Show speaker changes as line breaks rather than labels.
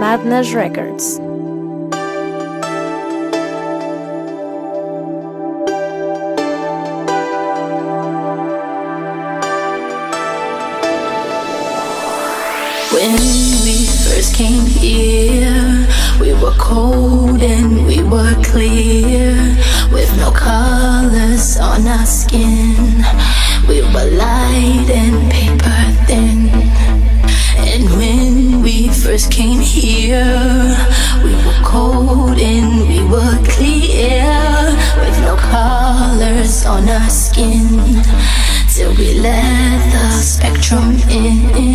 Madness Records.
When we first came here, we were cold and we were clear, with no colors on our skin. We were light and paper thin. And when we first came here, skin. Till we let the spectrum in.